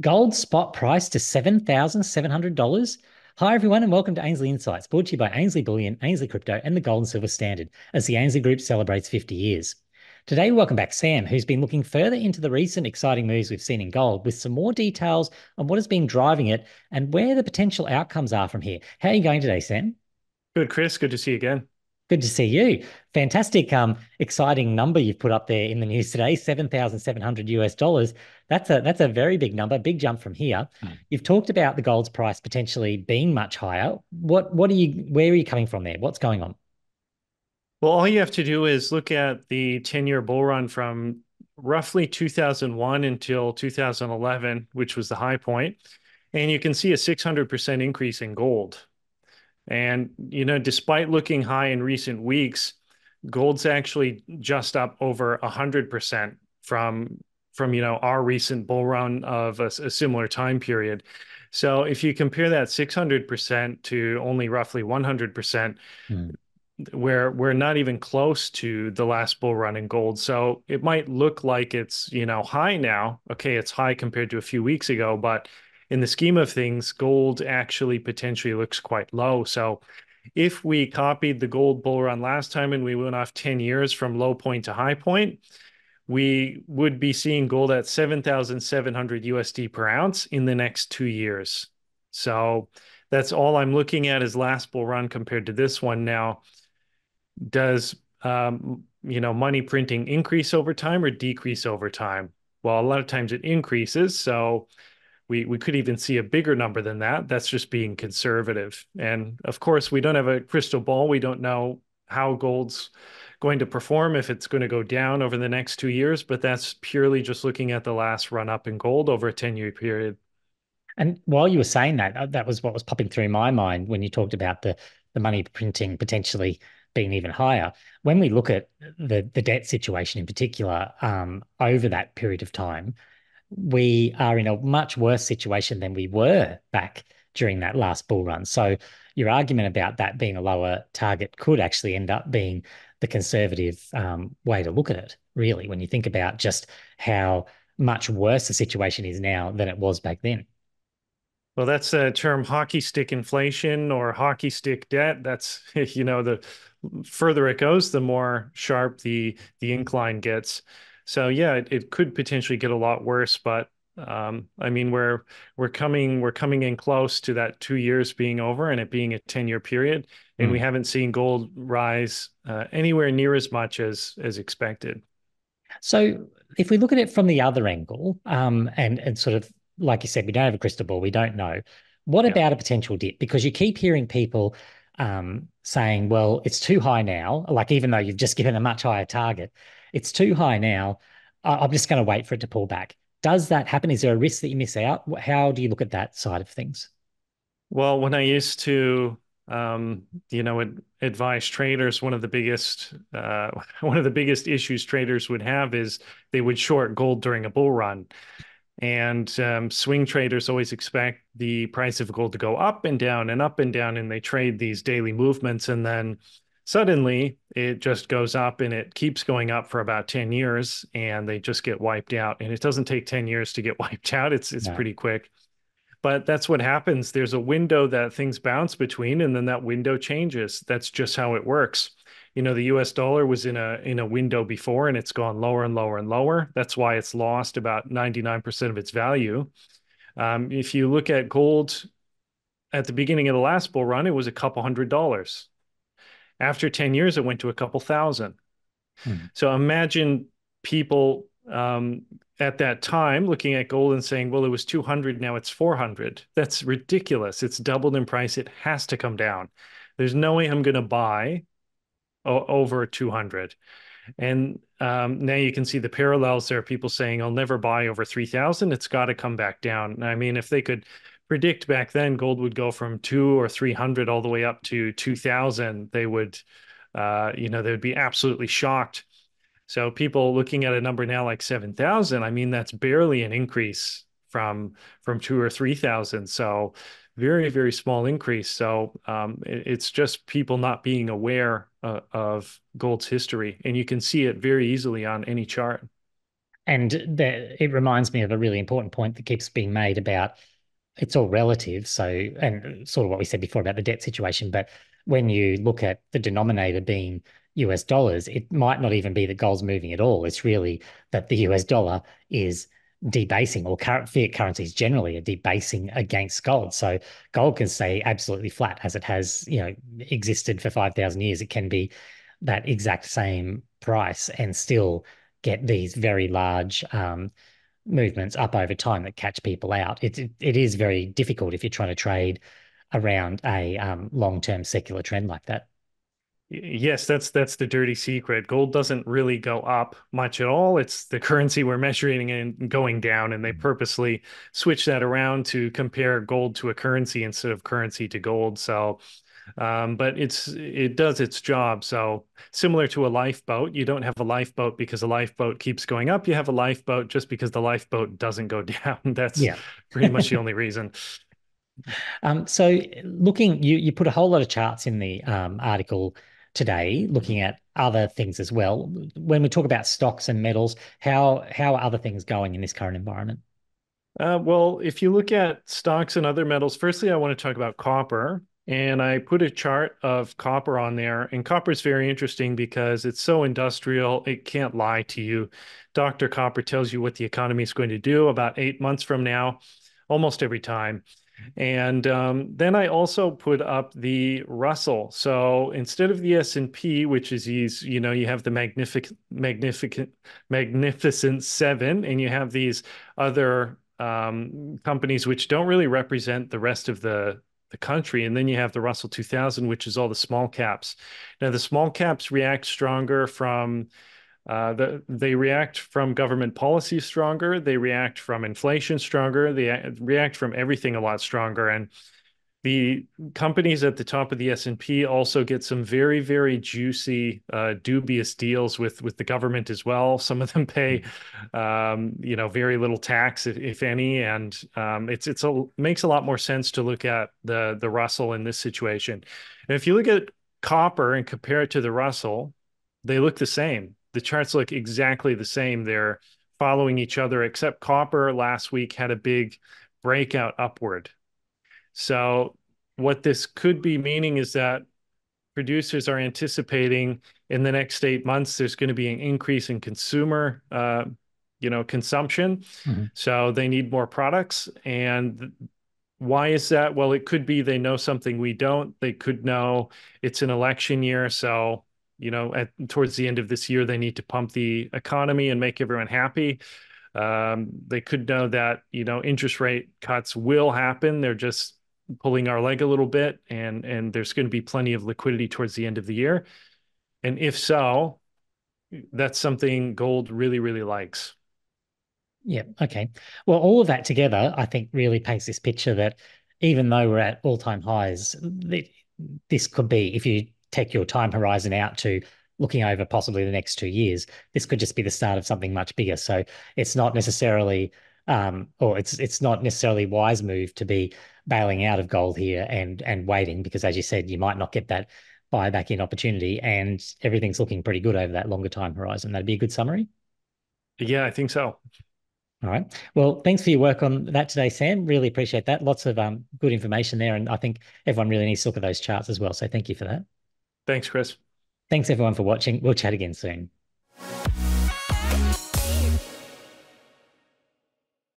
Gold spot price to $7,700. Hi, everyone, and welcome to Ainslie Insights, brought to you by Ainslie Bullion, Ainslie Crypto, and the Gold and Silver Standard as the Ainslie Group celebrates 50 years. Today, we welcome back Sam, who's been looking further into the recent exciting moves we've seen in gold with some more details on what has been driving it and where the potential outcomes are from here. How are you going today, Sam? Good, Chris. Good to see you again. Good to see you. Fantastic, um, exciting number you've put up there in the news today, seven thousand seven hundred US dollars. That's a that's a very big number, big jump from here. Mm. You've talked about the gold's price potentially being much higher. What what are you where are you coming from there? What's going on? Well, all you have to do is look at the 10-year bull run from roughly 2001 until 2011, which was the high point, and you can see a 600% increase in gold. And, you know, despite looking high in recent weeks, gold's actually just up over 100% from from you know our recent bull run of a, a similar time period. So if you compare that 600% to only roughly 100%, mm. we're we're not even close to the last bull run in gold. So it might look like it's, you know, high now. Okay, it's high compared to a few weeks ago, but in the scheme of things, gold actually potentially looks quite low. So if we copied the gold bull run last time and we went off 10 years from low point to high point, we would be seeing gold at 7,700 USD per ounce in the next two years. So that's all I'm looking at is last bull run compared to this one. Now, does um, you know money printing increase over time or decrease over time? Well, a lot of times it increases. So we we could even see a bigger number than that. That's just being conservative. And of course, we don't have a crystal ball. We don't know how gold's going to perform if it's going to go down over the next two years, but that's purely just looking at the last run up in gold over a 10 year period. And while you were saying that, that was what was popping through my mind when you talked about the the money printing potentially being even higher. When we look at the the debt situation in particular um, over that period of time, we are in a much worse situation than we were back during that last bull run. So your argument about that being a lower target could actually end up being the conservative um, way to look at it, really, when you think about just how much worse the situation is now than it was back then. Well, that's a term hockey stick inflation or hockey stick debt. That's, you know, the further it goes, the more sharp the the incline gets. So yeah, it, it could potentially get a lot worse, but um, I mean, we're we're coming we're coming in close to that two years being over and it being a ten year period, and mm. we haven't seen gold rise uh, anywhere near as much as as expected. So, if we look at it from the other angle, um, and and sort of like you said, we don't have a crystal ball, we don't know. What yeah. about a potential dip? Because you keep hearing people um, saying, "Well, it's too high now." Like even though you've just given a much higher target, it's too high now. I'm just going to wait for it to pull back. Does that happen? Is there a risk that you miss out? How do you look at that side of things? Well, when I used to, um, you know, advise traders, one of the biggest, uh, one of the biggest issues traders would have is they would short gold during a bull run. And um, swing traders always expect the price of gold to go up and down and up and down, and they trade these daily movements. And then suddenly it just goes up and it keeps going up for about 10 years and they just get wiped out. And it doesn't take 10 years to get wiped out. It's it's no. pretty quick. But that's what happens. There's a window that things bounce between and then that window changes. That's just how it works. You know the US dollar was in a in a window before and it's gone lower and lower and lower. That's why it's lost about 99% of its value. Um, if you look at gold at the beginning of the last bull run it was a couple hundred dollars after 10 years, it went to a couple thousand. Hmm. So imagine people um, at that time looking at gold and saying, well, it was 200, now it's 400. That's ridiculous. It's doubled in price. It has to come down. There's no way I'm going to buy o- over 200. And um, now you can see the parallels there. People saying, I'll never buy over 3,000. It's got to come back down. I mean, if they could predict back then gold would go from two or 300 all the way up to 2000 they would uh, you know they would be absolutely shocked. So people looking at a number now like 7000 i mean that's barely an increase from from two or 3000 so very very small increase. So um, it, it's just people not being aware uh, of gold's history and you can see it very easily on any chart. And that it reminds me of a really important point that keeps being made about it's all relative. So, and sort of what we said before about the debt situation. But when you look at the denominator being US dollars, it might not even be that gold's moving at all. It's really that the US dollar is debasing or fiat currencies generally are debasing against gold. So gold can stay absolutely flat as it has, you know, existed for 5,000 years. It can be that exact same price and still get these very large um, movements up over time that catch people out. It, it, it is very difficult if you're trying to trade around a um, long-term secular trend like that. Yes, that's that's the dirty secret. Gold doesn't really go up much at all. It's the currency we're measuring and going down, and they mm-hmm. purposely switch that around to compare gold to a currency instead of currency to gold. So, um, but it's it does its job. So similar to a lifeboat, you don't have a lifeboat because a lifeboat keeps going up. You have a lifeboat just because the lifeboat doesn't go down. That's yeah. pretty much the only reason. Um, so looking, you you put a whole lot of charts in the um, article today, looking at other things as well. When we talk about stocks and metals, how how are other things going in this current environment? Uh, well, if you look at stocks and other metals, firstly, I want to talk about copper. And I put a chart of copper on there. And copper is very interesting because it's so industrial, it can't lie to you. Dr. Copper tells you what the economy is going to do about eight months from now, almost every time. And um, then I also put up the Russell. So instead of the S&P, which is these, you know, you have the magnificent, magnificent, magnificent seven, and you have these other um, companies which don't really represent the rest of the the country. And then you have the Russell 2000, which is all the small caps. Now the small caps react stronger from uh, the, they react from government policy stronger. They react from inflation stronger. They react from everything a lot stronger. And the companies at the top of the S&P also get some very, very juicy, uh, dubious deals with with the government as well. Some of them pay, um, you know, very little tax, if, if any, and um, it's it's a makes a lot more sense to look at the the Russell in this situation. And if you look at copper and compare it to the Russell, they look the same the charts look exactly the same. They're following each other, except copper last week had a big breakout upward. So, what this could be meaning is that producers are anticipating in the next eight months there's going to be an increase in consumer, uh, you know, consumption. Mm-hmm. So they need more products. And why is that? Well, it could be they know something we don't. They could know it's an election year, so you know, at towards the end of this year, they need to pump the economy and make everyone happy. Um, they could know that you know interest rate cuts will happen. They're just pulling our leg a little bit, and and there's going to be plenty of liquidity towards the end of the year. And if so, that's something gold really really likes. Yeah. Okay. Well, all of that together, I think, really paints this picture that even though we're at all time highs, this could be if you take your time horizon out to looking over possibly the next two years, this could just be the start of something much bigger. So it's not necessarily, um, or it's it's not necessarily wise move to be bailing out of gold here and and waiting because, as you said, you might not get that buyback in opportunity, and everything's looking pretty good over that longer time horizon. That'd be a good summary. Yeah, I think so. All right. Well, thanks for your work on that today, Sam. Really appreciate that. Lots of um, good information there, and I think everyone really needs to look at those charts as well. So thank you for that. Thanks, Chris. Thanks, everyone, for watching. We'll chat again soon.